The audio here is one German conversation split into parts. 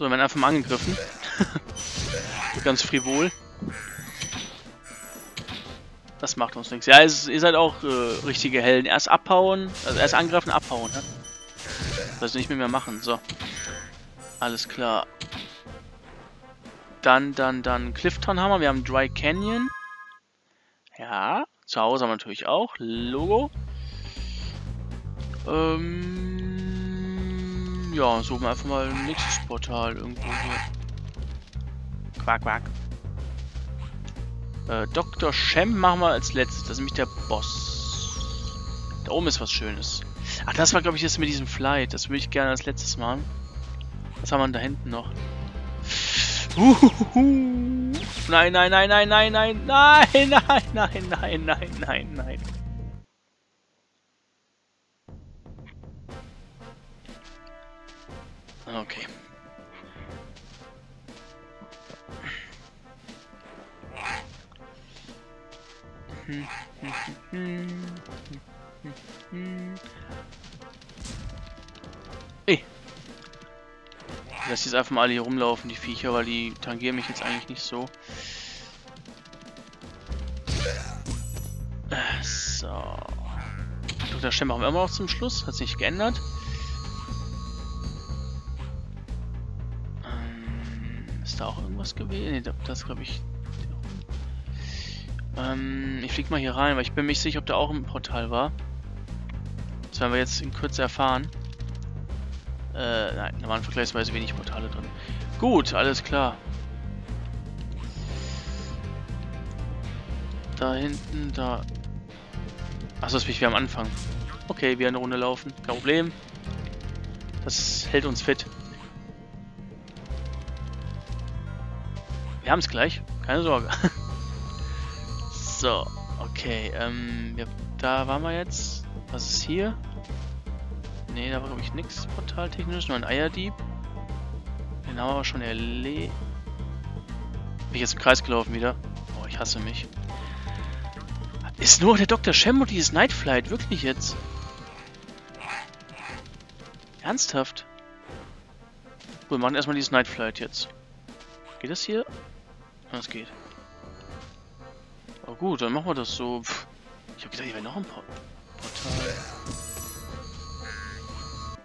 So, wir werden einfach mal angegriffen. Ganz frivol. Das macht uns nichts. Ja, es, ihr seid auch äh, richtige Helden. Erst abhauen, also erst angreifen, abhauen. Ne? Das nicht mehr machen. So. Alles klar. Dann, dann, dann Clifton haben wir. Wir haben Dry Canyon. Ja. Zu Hause haben wir natürlich auch. Logo. Ähm, ja, suchen wir einfach mal ein nächstes Portal irgendwo hier. Quack, quack. Äh, Dr. Shem machen wir als letztes. Das ist nämlich der Boss. Da oben ist was Schönes. Ach, das war, glaube ich, das mit diesem Flight. Das würde ich gerne als letztes machen. Was haben wir da hinten noch? Uhuhu. Nein, nein, nein, nein, nein, nein, nein, nein, nein, nein, nein, nein, nein. Okay. Ey. Lass jetzt einfach mal alle hier rumlaufen, die Viecher, weil die tangieren mich jetzt eigentlich nicht so. So. Dr. Stem machen wir immer noch zum Schluss. Hat sich nicht geändert. Ist da auch irgendwas gewesen? Nee, das glaube ich ähm, ich flieg mal hier rein, weil ich bin mir sicher, ob da auch ein Portal war. Das werden wir jetzt in Kürze erfahren. Äh, nein, da waren vergleichsweise wenig Portale drin. Gut, alles klar. Da hinten, da... Achso, das bin ich wieder am Anfang. Okay, wir eine Runde laufen. Kein Problem. Das hält uns fit. Wir haben es gleich. Keine Sorge. So, okay, ähm, ja, da waren wir jetzt. Was ist hier? Ne, da war glaube ich nichts portaltechnisch, nur ein Eierdieb. Den haben wir aber schon erledigt. Bin ich jetzt im Kreis gelaufen wieder? Oh, ich hasse mich. Ist nur der Dr. Shem und dieses Nightflight, wirklich jetzt? Ernsthaft? Gut, wir machen erstmal dieses Nightflight jetzt. Geht das hier? Das geht. Oh gut, dann machen wir das so. Ich habe gedacht, hier wäre noch ein Port Portal.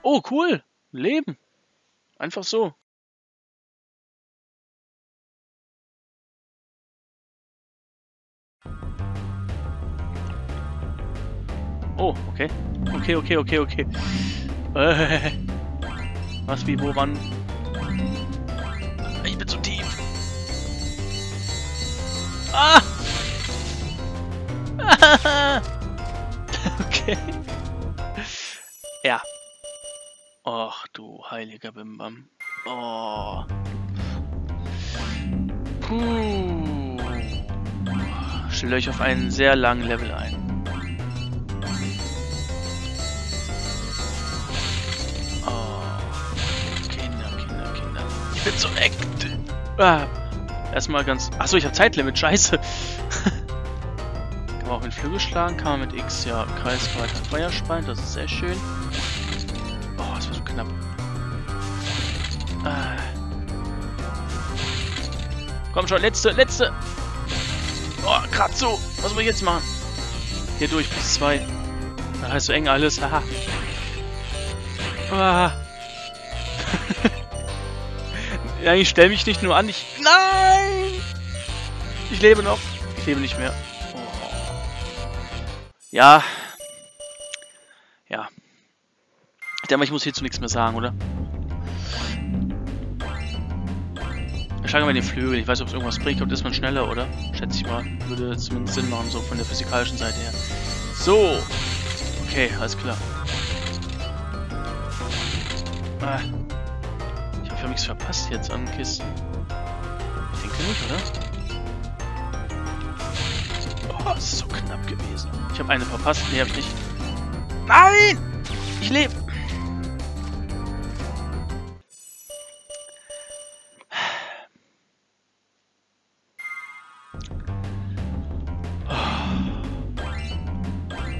Oh, cool. Leben. Einfach so. Oh, okay. Okay, okay, okay, okay. Äh, was, wie, wo, wann? Ah! okay. Ja. Och, du heiliger Bimbam. Oh. Puh. Stellt euch auf einen sehr langen Level ein. Oh. Kinder, Kinder, Kinder. Ich bin so echt. Ah. Erstmal ganz... Achso, ich habe Zeitlimit. Scheiße. Kann man auch mit Flügel schlagen, kann man mit X ja Kreis weiter Feuer speien, das ist sehr schön. Oh, das war so knapp. Ah. Komm schon, letzte, letzte! Oh, gerade so! Was soll ich jetzt machen? Hier durch, plus zwei. Da ist so eng alles, haha. Ah. ja, ich stelle mich nicht nur an, ich... Nein! Ich lebe noch. Ich lebe nicht mehr. Ja. Ja. Ich denke mal, ich muss hierzu nichts mehr sagen, oder? Wir schlagen mal den Flügel. Ich weiß ob es irgendwas bringt. Glaube, das man schneller, oder? Schätze ich mal. Würde zumindest Sinn machen, so von der physikalischen Seite her. So. Okay, alles klar. Ah. Nichts verpasst jetzt an Kisten. Ich denke nicht, oder? Oh, das ist so knapp gewesen. Ich habe eine verpasst. Nee, habe ich nicht. Nein! Ich lebe.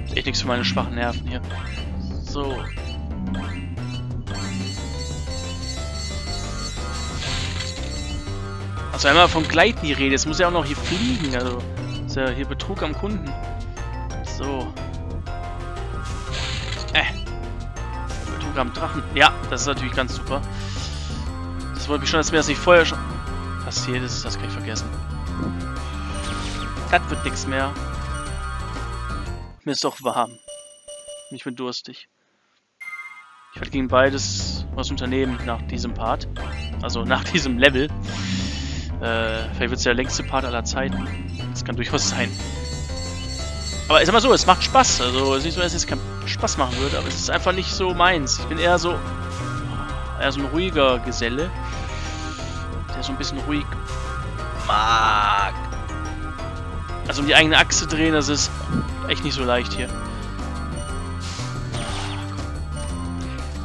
Ist echt nichts für meine schwachen Nerven hier. So. Also einmal von Gleiten die Rede, es muss ja auch noch hier fliegen, also ist ja hier Betrug am Kunden. So. Äh. Betrug am Drachen. Ja, das ist natürlich ganz super. Das wollte ich schon, dass mir das nicht vorher schon passiert ist, das kann ich vergessen. Das wird nichts mehr. Mir ist doch warm. Ich bin durstig. Ich werde gegen beides was unternehmen nach diesem Part. Also nach diesem Level. Äh, vielleicht wird es der längste Part aller Zeiten. Das kann durchaus sein. Aber sag mal so, es macht Spaß. Also es ist nicht so, dass es keinen Spaß machen würde, aber es ist einfach nicht so meins. Ich bin eher so eher so ein ruhiger Geselle, der so ein bisschen ruhig mag. Also um die eigene Achse drehen, das ist echt nicht so leicht hier.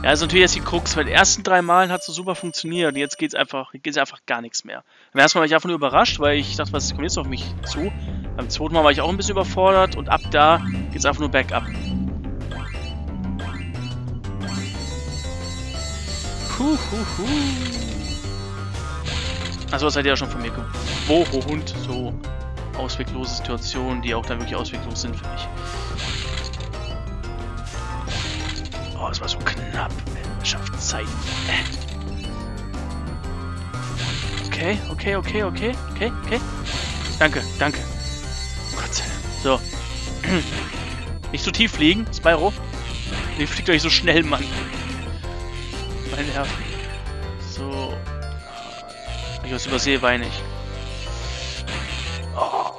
Ja, also natürlich jetzt die Krux, weil die ersten drei Malen hat es so super funktioniert. Jetzt geht's einfach, geht's einfach gar nichts mehr. Beim ersten Mal war ich einfach nur überrascht, weil ich dachte, was kommt jetzt auf mich zu? Beim zweiten Mal war ich auch ein bisschen überfordert und ab da geht's einfach nur bergab. Puh, hu, hu. Also das seid ihr ja schon von mir gewohnt, so ausweglose Situationen, die auch dann wirklich ausweglos sind für mich. Oh, es war so knapp. Schafft Zeit. Okay, okay, okay, okay, okay, okay. Danke, danke. Gott sei Dank. So. Nicht zu tief fliegen, Spyro. Nee, fliegt euch so schnell, Mann. Meine Nerven. So. Ich was übersehe, weine ich. Oh.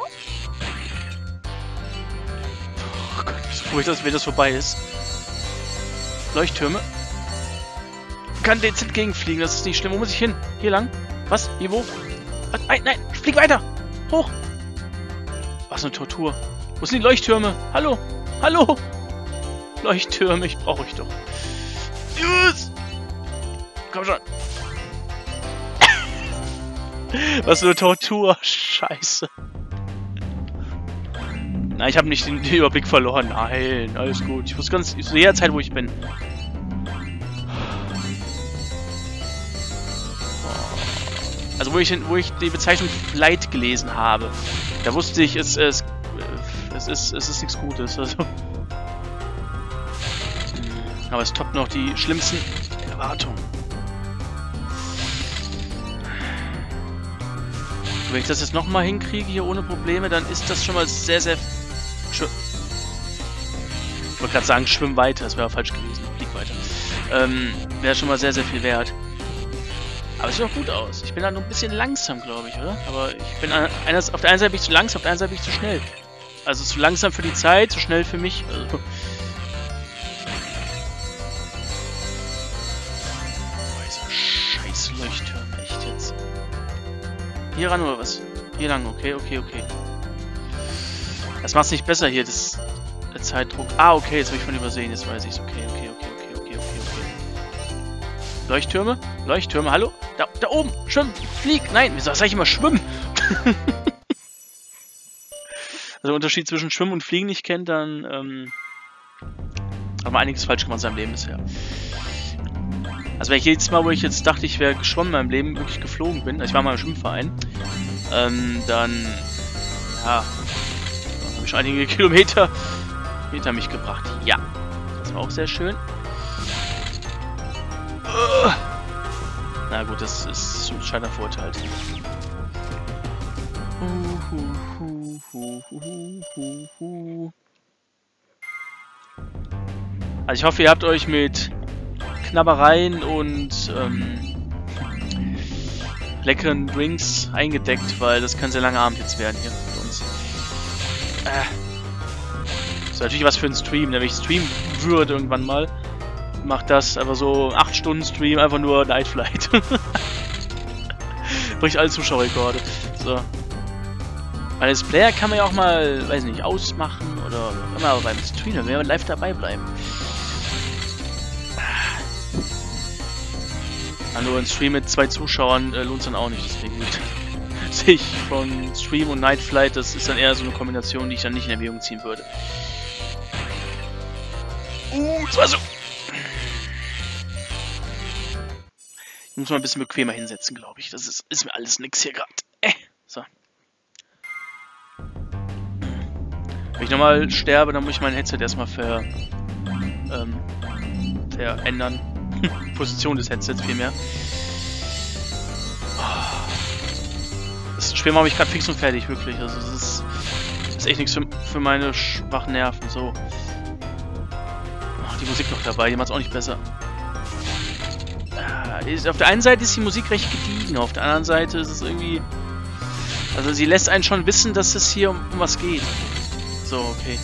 oh Gott, ich so furcht, dass mir das vorbei ist. Leuchttürme. Kann dezent gegenfliegen, das ist nicht schlimm. Wo muss ich hin? Hier lang? Was? Hier wo? Was? Nein, nein, flieg weiter! Hoch! Was eine Tortur. Wo sind die Leuchttürme? Hallo? Hallo? Leuchttürme, ich brauche euch doch. Yes! Komm schon. Was eine Tortur. Scheiße. Nein, ich habe nicht den, den, Überblick verloren. Nein, alles gut. Ich wusste ganz, sehe ja Zeit, wo ich bin. Also wo ich, wo ich die Bezeichnung Light gelesen habe, da wusste ich, es, es, es, ist, es ist nichts Gutes. Also. Aber es toppt noch die schlimmsten Erwartungen. Wenn ich das jetzt nochmal hinkriege hier ohne Probleme, dann ist das schon mal sehr, sehr ich wollte gerade sagen, schwimm weiter, das wäre falsch gewesen. Flieg weiter. Ähm, wäre schon mal sehr, sehr viel wert. Aber es sieht auch gut aus. Ich bin da nur ein bisschen langsam, glaube ich, oder? Aber ich bin eines, auf der einen Seite bin ich zu langsam, auf der anderen Seite bin ich zu schnell. Also zu langsam für die Zeit, zu schnell für mich. Also. Scheiß Leuchtturm, echt jetzt. Hier ran oder was? Hier lang, okay, okay, okay. Das macht es nicht besser hier, das der Zeitdruck. Ah, okay, jetzt habe ich von übersehen, jetzt weiß ich es. Okay, okay, okay, okay, okay, okay, okay. Leuchttürme? Leuchttürme, hallo? Da, da oben! Schwimmen! Flieg! Nein, wieso sag ich immer schwimmen? also Unterschied zwischen Schwimmen und Fliegen nicht kennt, dann ähm, hat man einiges falsch gemacht in seinem Leben bisher. Also wenn ich jedes Mal, wo ich jetzt dachte, ich wäre geschwommen in meinem Leben, wirklich geflogen bin, also ich war mal im Schwimmverein, ähm, dann, ja, schon einige Kilometer hinter mich gebracht. Ja, das war auch sehr schön. Na gut, das ist scheinbar verurteilt. Also ich hoffe, ihr habt euch mit Knabbereien und ähm, leckeren Drinks eingedeckt, weil das kann sehr lange Abend jetzt werden hier. Äh. Das ist natürlich was für einen Stream, nämlich streamen würde irgendwann mal. Macht das, aber so 8 Stunden Stream, einfach nur Night Flight. Bricht alle Zuschauerrekorde. So. Weil als Player kann man ja auch mal, weiß nicht, ausmachen oder immer, aber beim Stream, wenn wir live dabei bleiben. Ah, nur ein Stream mit zwei Zuschauern äh, lohnt es dann auch nicht, deswegen nicht sich von Stream und Night Flight, das ist dann eher so eine Kombination, die ich dann nicht in Erwägung ziehen würde. Uh, das war so. Muss man ein bisschen bequemer hinsetzen, glaube ich. Das ist, ist mir alles nix hier gerade. Äh, so. Wenn ich nochmal sterbe, dann muss ich mein Headset erstmal ver, ähm, verändern. Position des Headsets vielmehr. Das Spiel mache ich gerade fix und fertig, wirklich. Also das ist, das ist echt nichts für, für meine schwachen Nerven. So. Ach, die Musik noch dabei, die macht es auch nicht besser. Ist, auf der einen Seite ist die Musik recht gediegen, auf der anderen Seite ist es irgendwie... Also sie lässt einen schon wissen, dass es hier um, um was geht. So, okay.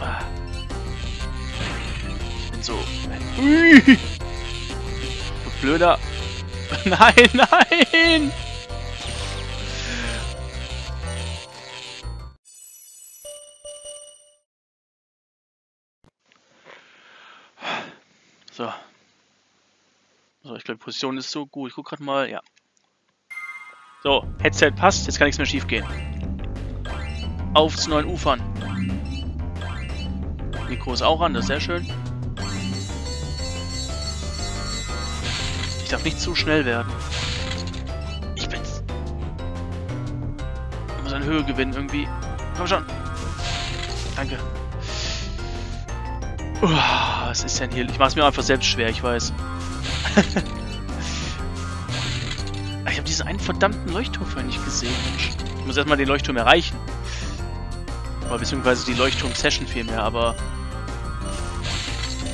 Ah. So... Ui! Du blöder... Nein, nein! So. So, ich glaube, die Position ist so gut. Ich guck gerade mal, ja. So, Headset passt, jetzt kann nichts mehr schief gehen. Auf zu neuen Ufern. Mikro ist auch an, das ist sehr schön. Darf nicht zu schnell werden. Ich bin's. Ich muss an Höhe gewinnen irgendwie. Komm schon. Danke. Uah, was ist denn hier? Ich mach's mir einfach selbst schwer, ich weiß. ich habe diesen einen verdammten Leuchtturm vorhin nicht gesehen, Mensch. Ich muss erstmal den Leuchtturm erreichen. Oder beziehungsweise die Leuchtturm-Session vielmehr, aber...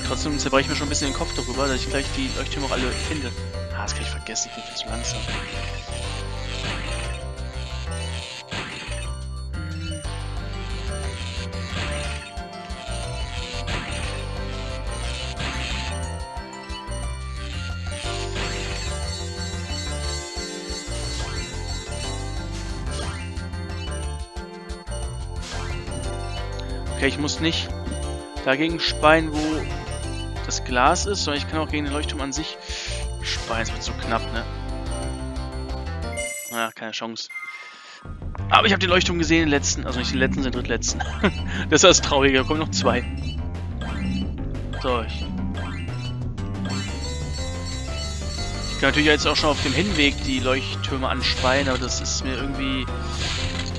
Trotzdem zerbreche ich mir schon ein bisschen den Kopf darüber, dass ich gleich die Leuchttürme auch alle finde. Das kann ich vergessen, ich bin zu langsam. Okay, ich muss nicht dagegen speien, wo das Glas ist, sondern ich kann auch gegen den Leuchtturm an sich speien. Es wird so knapp, ne? Naja, keine Chance. Aber ich habe den Leuchtturm gesehen, den letzten. Also nicht den letzten, den drittletzten. das ist das Traurige. Da kommen noch zwei. So, ich... Ich kann natürlich jetzt auch schon auf dem Hinweg die Leuchttürme anspeien, aber das ist mir irgendwie...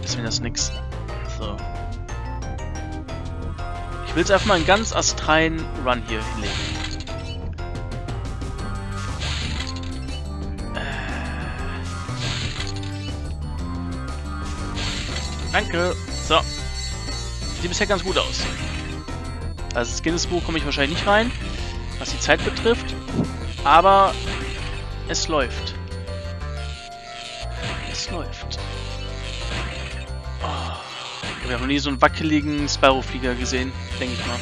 Ist mir das nix. So will jetzt einfach mal einen ganz astralen Run hier hinlegen. Danke. So. Sieht bisher ganz gut aus. Also das Guinness-Buch komme ich wahrscheinlich nicht rein, was die Zeit betrifft. Aber es läuft. Es läuft. Wir haben noch nie so einen wackeligen Spyro-Flieger gesehen, denke ich mal.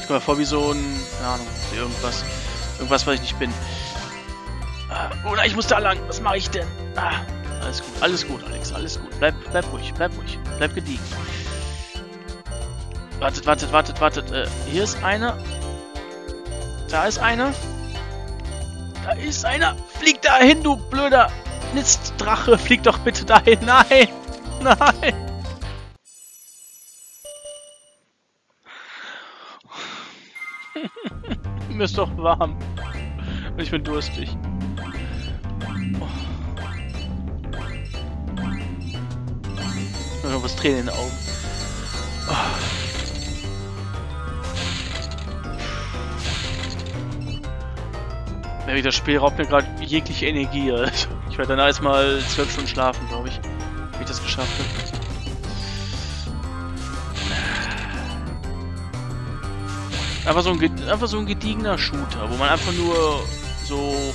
Ich komme mir vor wie so ein, keine Ahnung, irgendwas. Irgendwas, was ich nicht bin. Ah, oh nein, ich muss da lang. Was mache ich denn? Ah, alles gut, alles gut, Alex, alles gut. Bleib, bleib ruhig, bleib ruhig, bleib gediegen. Wartet, wartet, wartet, wartet. Äh, hier ist einer. Da ist einer. Da ist einer. Flieg dahin, du blöder Nistdrache. Flieg doch bitte dahin. Nein. Nein. Mir ist doch warm. Ich bin durstig. Was Tränen in den Augen. Oh. Ja, das Spiel raubt mir gerade jegliche Energie. Also, ich werde dann erstmal zwölf Stunden schlafen, glaube ich. Wie ich das geschafft habe. Einfach so, ein, einfach so ein gediegener Shooter, wo man einfach nur so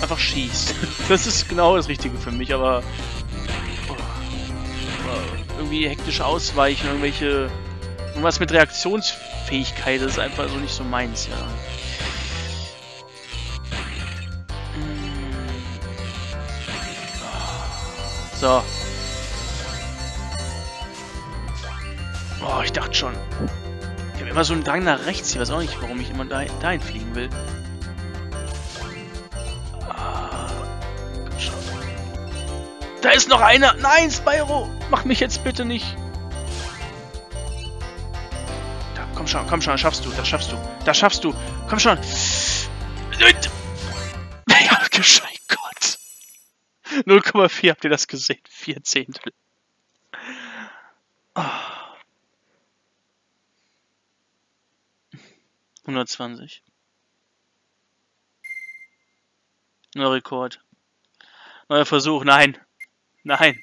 einfach schießt. Das ist genau das Richtige für mich, aber irgendwie hektisch ausweichen, irgendwelche irgendwas mit Reaktionsfähigkeit, das ist einfach so nicht so meins, ja. Hm. So. Oh, ich dachte schon. Ich habe immer so einen Drang nach rechts. Ich weiß auch nicht, warum ich immer dahin, dahin fliegen will. Da ist noch einer. Nein, Spyro. Mach mich jetzt bitte nicht. Da, komm schon, komm schon. Das schaffst du. Das schaffst du. Das schaffst du. Komm schon. Ja, gescheit Gott. 0,4 habt ihr das gesehen? Vier Zehntel. Ah. Oh. 120. Neuer Rekord. Neuer Versuch, nein. Nein.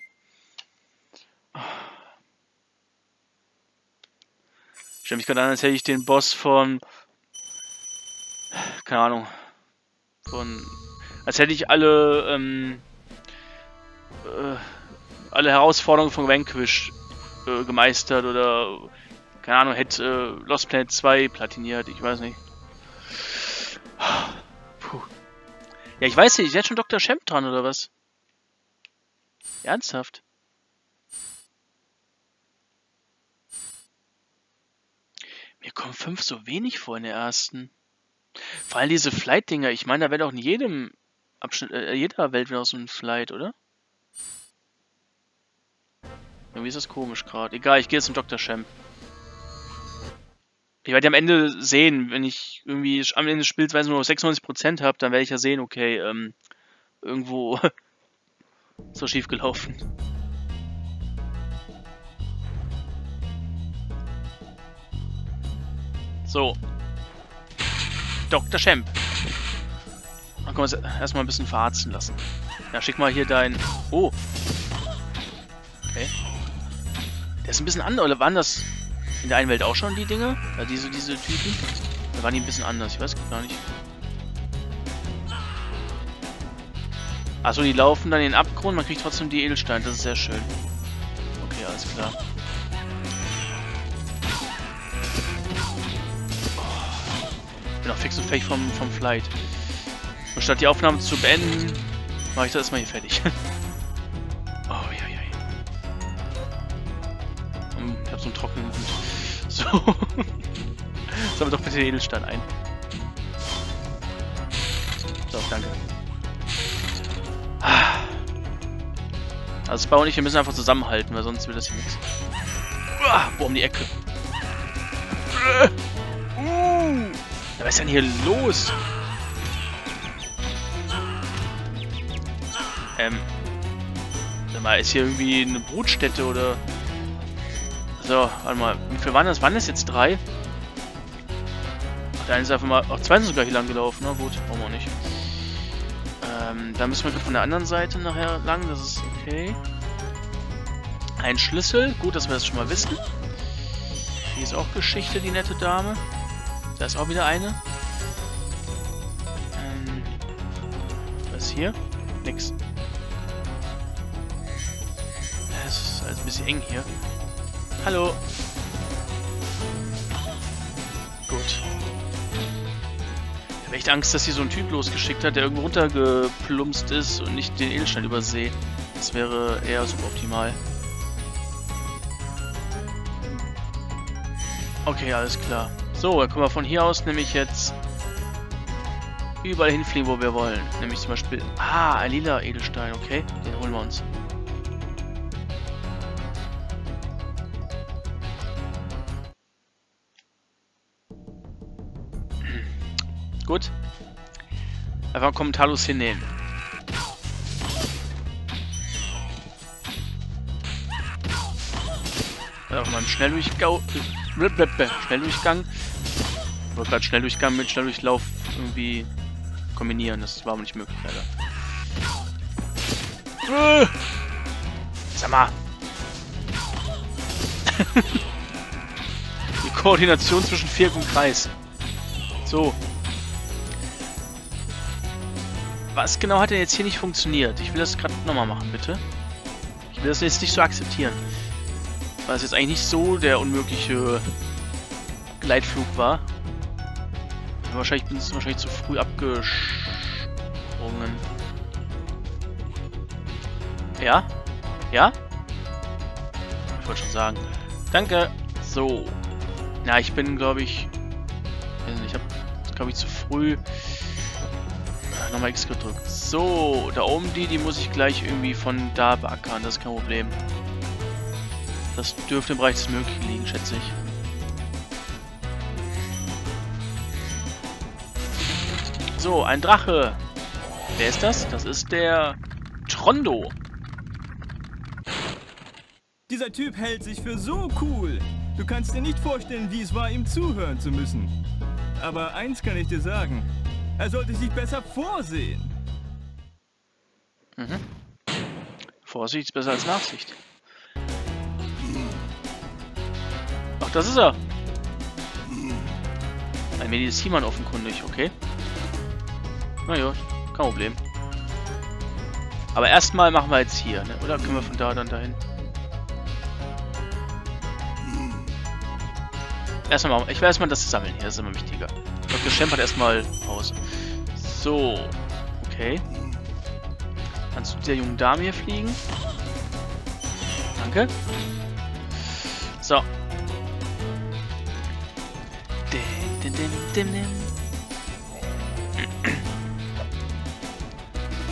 Ich stelle mich gerade an, als hätte ich den Boss von... Keine Ahnung. Von... Als hätte ich alle... Ähm, äh, alle Herausforderungen von Vanquish äh, gemeistert oder... Keine Ahnung, hätte äh, Lost Planet 2 platiniert. Ich weiß nicht. Puh. Ja, ich weiß nicht. Ist jetzt schon Dr. Shemp dran, oder was? Ernsthaft? Mir kommen fünf so wenig vor in der ersten. Vor allem diese Flight-Dinger. Ich meine, da wäre doch in jedem Abschnitt, äh, jeder Welt wieder so ein Flight, oder? Irgendwie ist das komisch gerade. Egal, ich gehe jetzt zum Dr. Shemp. Ich werde ja am Ende sehen, wenn ich irgendwie am Ende des Spiels nur 96% habe, dann werde ich ja sehen, okay, ähm, irgendwo so schief gelaufen. So. Dr. Shemp. Dann können wir uns erstmal ein bisschen verarzen lassen. Ja, schick mal hier dein... Oh. Okay. Der ist ein bisschen anders. Oder waren das in der einen Welt auch schon die Dinge? Ja, diese, diese Typen? Da waren die ein bisschen anders. Ich weiß gar nicht. Achso, die laufen dann in den Abgrund. Man kriegt trotzdem die Edelsteine. Das ist sehr schön. Okay, alles klar. bin auch fix und fähig vom, vom Flight. Und statt die Aufnahme zu beenden, mache ich das erstmal hier fertig. oh, ja, ja, ja. Ich habe so einen trockenen Mund. So. Sammle doch bitte den Edelstein ein. So, danke. Also Spa und ich, wir müssen einfach zusammenhalten, weil sonst wird das hier nichts. Boah, um die Ecke. Was ist denn hier los? Ähm. Sag mal, ist hier irgendwie eine Brutstätte oder... So, warte mal. Wie viel waren das? Waren das jetzt drei? Ach, der eine ist einfach mal... Ach, zwei sind sogar hier lang gelaufen. Na gut, warum auch nicht. Ähm, da müssen wir von der anderen Seite nachher lang. Das ist okay. Ein Schlüssel. Gut, dass wir das schon mal wissen. Die ist auch Geschichte, die nette Dame. Da ist auch wieder eine. Ähm, was hier? Nix. Es ist ein bisschen eng hier. Hallo. Echt Angst, dass hier so ein Typ losgeschickt hat, der irgendwo runtergeplumpst ist und nicht den Edelstein übersehe. Das wäre eher suboptimal. Okay, alles klar. So, dann können wir von hier aus nämlich jetzt überall hinfliegen, wo wir wollen. Nämlich zum Beispiel... Ah, ein lila Edelstein, okay. Den holen wir uns. Gut. Einfach kommentarlos hinnehmen. Einfach mal im Schnelldurchgang. Schnelldurchgang ich wollte gerade Schnelldurchgang mit Schnelldurchlauf irgendwie kombinieren. Das war aber nicht möglich, leider. Äh! Sag mal. Die Koordination zwischen Viereck und Kreis. So. Was genau hat denn jetzt hier nicht funktioniert? Ich will das gerade nochmal machen, bitte. Ich will das jetzt nicht so akzeptieren. Weil es jetzt eigentlich nicht so der unmögliche Gleitflug war. Wahrscheinlich bin ich wahrscheinlich zu früh abgesprungen. Ja? Ja? Ich wollte schon sagen. Danke. So. Ja, ich bin, glaube ich... Ich habe, glaube ich, zu früh nochmal X gedrückt. So, da oben die, die muss ich gleich irgendwie von da beackern. Das ist kein Problem. Das dürfte im Bereich des Möglichen liegen, schätze ich. So, ein Drache. Wer ist das? Das ist der Frondo. Dieser Typ hält sich für so cool. Du kannst dir nicht vorstellen, wie es war, ihm zuhören zu müssen. Aber eins kann ich dir sagen. Er sollte sich besser vorsehen. Mhm. Vorsicht ist besser als Nachsicht. Ach, das ist er. Ein Medizinmann offenkundig, okay. Naja, kein Problem. Aber erstmal machen wir jetzt hier, ne? oder können wir von da dann dahin? Erstmal Ich will erstmal das sammeln hier, das ist immer wichtiger. Dr. Hat erstmal Pause. So. Okay. Kannst du der jungen Dame hier fliegen? Danke. So.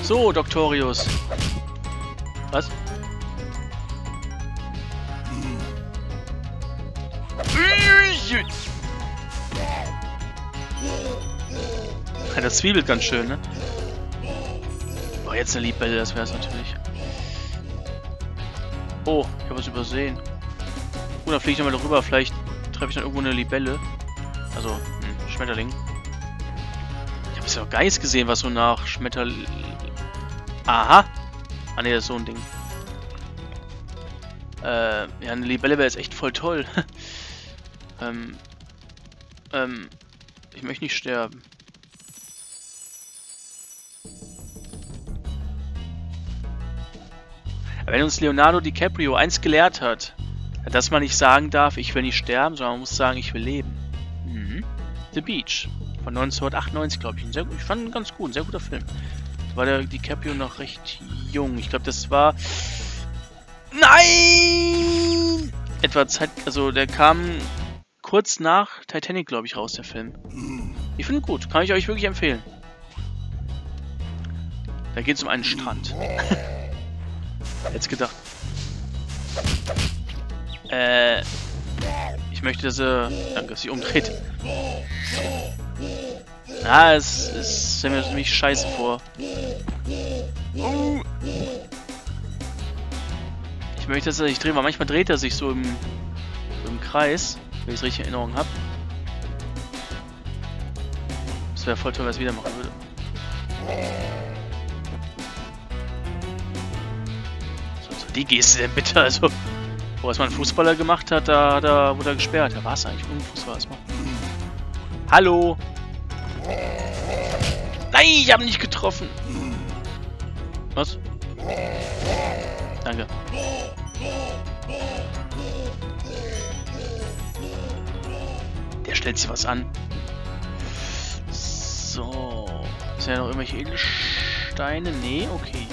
So, Doktorius. Was? Das zwiebelt ganz schön, ne? Oh, jetzt eine Liebbelle, das wäre es natürlich. Oh, ich habe was übersehen. Oh, dann fliege ich nochmal darüber. Vielleicht treffe ich dann irgendwo eine Libelle. Also, ein Schmetterling. Ich habe es ja Geist gesehen, was so nach Schmetterling... Aha! Ah ne, das ist so ein Ding. Äh, ja, eine Libelle wäre jetzt echt voll toll. ähm, ähm, ich möchte nicht sterben. Wenn uns Leonardo DiCaprio eins gelehrt hat, dass man nicht sagen darf, ich will nicht sterben, sondern man muss sagen, ich will leben. Mhm. The Beach von 1998, glaube ich. Sehr, ich fand ihn ganz gut, ein sehr guter Film. Da war der DiCaprio noch recht jung. Ich glaube, das war... Nein! Etwa Zeit... Also, der kam kurz nach Titanic, glaube ich, raus, der Film. Ich finde ihn gut. Kann ich euch wirklich empfehlen. Da geht es um einen Strand. Jetzt gedacht. Äh. Ich möchte, dass er. Danke, sie umdreht. Ah, es, es stelle mir ziemlich scheiße vor. Ich möchte, dass er sich dreht, weil manchmal dreht er sich so im, im Kreis, wenn ich es richtig in Erinnerung habe. Das wäre voll toll, wenn er es wieder machen würde. Die Geste denn bitte? Also, wo was man Fußballer gemacht hat, da, da wurde er gesperrt. Da war es eigentlich Unfußballer erstmal. Hallo? Nein, ich habe nicht getroffen. Was? Danke. Der stellt sich was an. So. Sind ja noch irgendwelche Edelsteine? Nee, okay.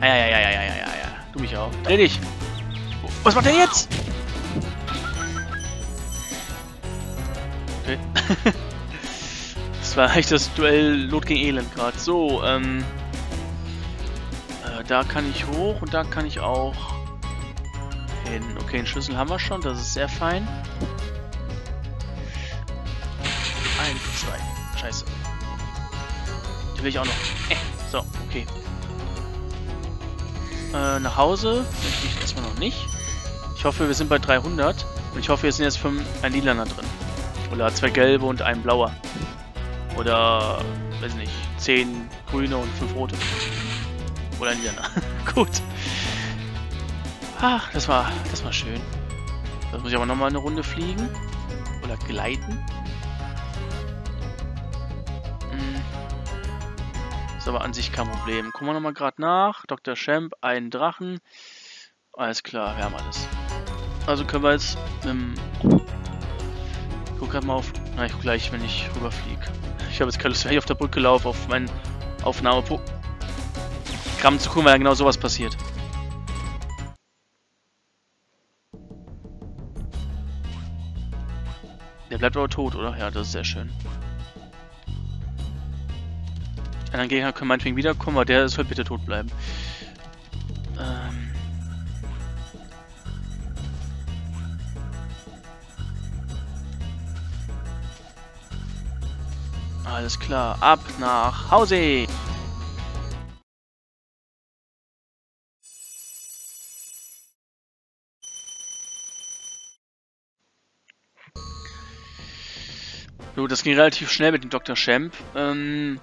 Ja, ja, ja, ja, ja, ja, ja, ja. Du mich auch. Dreh dich. Was macht er jetzt? Okay. das war echt das Duell Lot gegen Elend gerade. So, ähm... Äh, da kann ich hoch und da kann ich auch hin. Okay, den Schlüssel haben wir schon. Das ist sehr fein. Eins, zwei. Scheiße will ich auch noch. Äh, so, okay. Äh, nach Hause möchte ich erstmal noch nicht. Ich hoffe, wir sind bei 300. Und ich hoffe, wir sind jetzt fünf, ein Lilaner drin. Oder zwei gelbe und ein blauer. Oder, weiß nicht, zehn grüne und fünf rote. Oder ein Lilaner. Gut. Ach, das war, das war schön. Das muss ich aber nochmal eine Runde fliegen. Oder gleiten. Ist aber an sich kein Problem. Gucken wir nochmal gerade nach. Dr. Champ, einen Drachen. Alles klar, wir haben alles. Also können wir jetzt Ich guck grad mal auf... Na, ich guck gleich, wenn ich rüberfliege. Ich habe jetzt keine Lust, wenn ich auf der Brücke laufe, auf meinen Aufnahmeprogramm zu gucken, weil ja genau sowas passiert. Der bleibt aber tot, oder? Ja, das ist sehr schön. Anderen Gegner können meinetwegen wiederkommen, aber der soll bitte tot bleiben. Ähm. Alles klar, ab nach Hause. So, das ging relativ schnell mit dem Dr. Champ. Ähm,